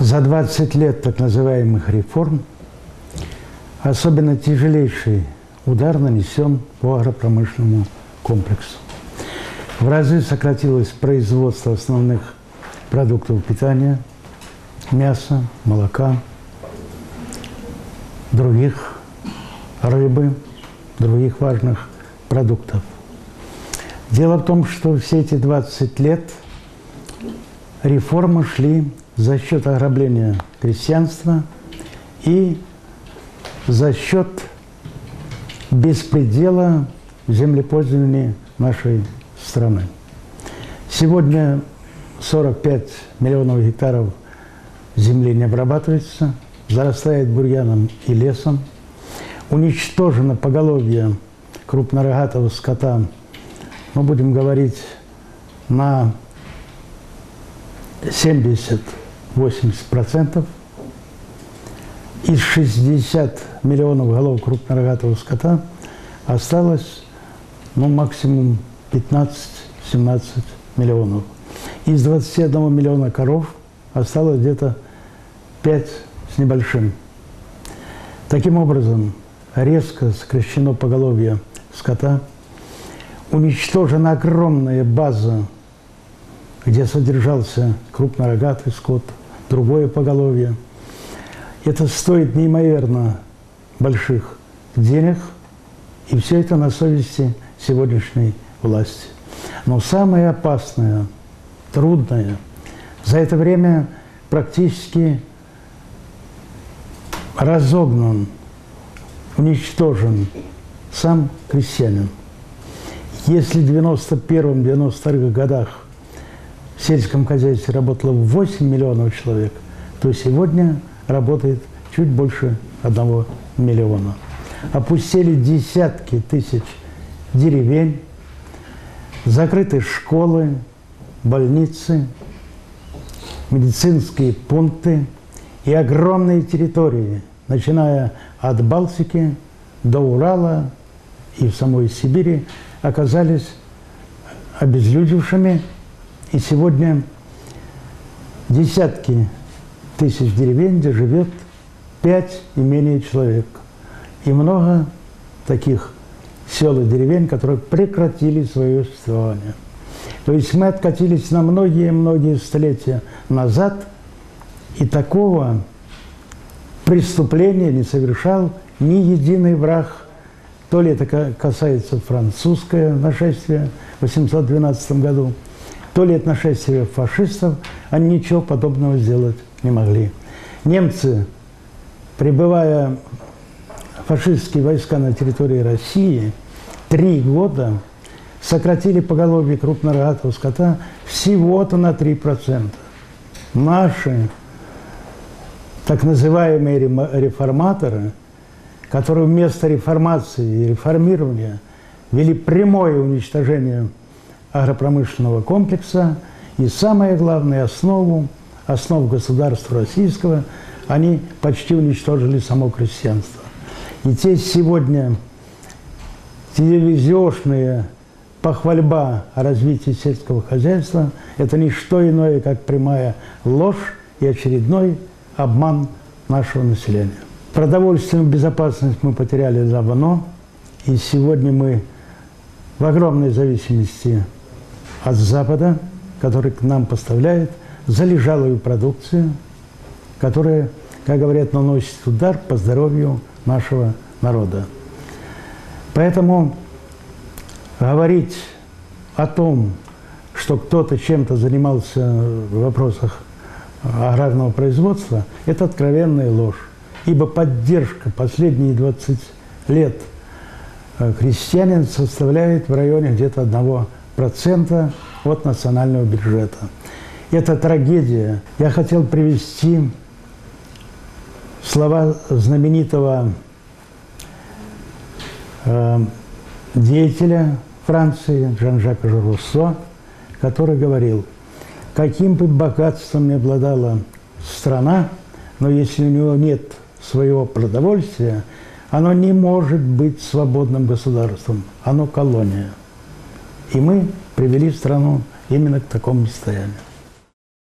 За 20 лет так называемых реформ особенно тяжелейший удар нанесен по агропромышленному комплексу. В разы сократилось производство основных продуктов питания, мяса, молока, других рыбы, других важных продуктов. Дело в том, что все эти 20 лет реформы шли за счет ограбления крестьянства и за счет беспредела в землепользовании нашей страны. Сегодня 45 миллионов гектаров земли не обрабатывается, зарастает бурьяном и лесом, уничтожено поголовье крупнорогатого скота, мы будем говорить, на 70-80%. Из 60 миллионов голов крупнорогатого скота осталось ну, максимум 15-17 миллионов. Из 21 миллиона коров осталось где-то 5 с небольшим. Таким образом, резко сокращено поголовье скота, уничтожена огромная база, где содержался крупнорогатый скот, другое поголовье. Это стоит неимоверно больших денег, и все это на совести сегодняшней власти. Но самое опасное, трудное, за это время практически разогнан, уничтожен сам крестьянин. Если в 91-92 годах в сельском хозяйстве работало 8 миллионов человек, то сегодня работает чуть больше одного миллиона. Опустили десятки тысяч деревень, закрыты школы, больницы, медицинские пункты и огромные территории, начиная от Балтики до Урала и в самой Сибири, оказались обезлюдевшими. И сегодня десятки тысяч деревень, где живет пять и менее человек. И много таких сел и деревень, которые прекратили свое существование. То есть мы откатились на многие-многие столетия назад, и такого преступления не совершал ни единый враг. То ли это касается французское нашествие в 812 году, то ли это нашествие фашистов, они ничего подобного сделать не могли. Немцы, прибывая фашистские войска на территории России – три года сократили поголовье крупнорогатого скота всего-то на 3%. Наши так называемые реформаторы, которые вместо реформации и реформирования вели прямое уничтожение агропромышленного комплекса и, самое главное, основу, основу государства российского, они почти уничтожили само крестьянство. И те сегодня телевизионная похвальба о развитии сельского хозяйства – это не что иное, как прямая ложь и очередной обман нашего населения. Продовольственную безопасность мы потеряли давно, и сегодня мы в огромной зависимости от Запада, который к нам поставляет залежалую продукцию, которая, как говорят, наносит удар по здоровью нашего народа. Поэтому говорить о том, что кто-то чем-то занимался в вопросах аграрного производства, это откровенная ложь. Ибо поддержка последние 20 лет э, крестьянин составляет в районе где-то 1% от национального бюджета. Это трагедия. Я хотел привести слова знаменитого Э, деятеля Франции Жан-Жака Руссо, который говорил, каким бы богатством ни обладала страна, но если у него нет своего продовольствия, оно не может быть свободным государством, оно колония. И мы привели страну именно к такому состоянию.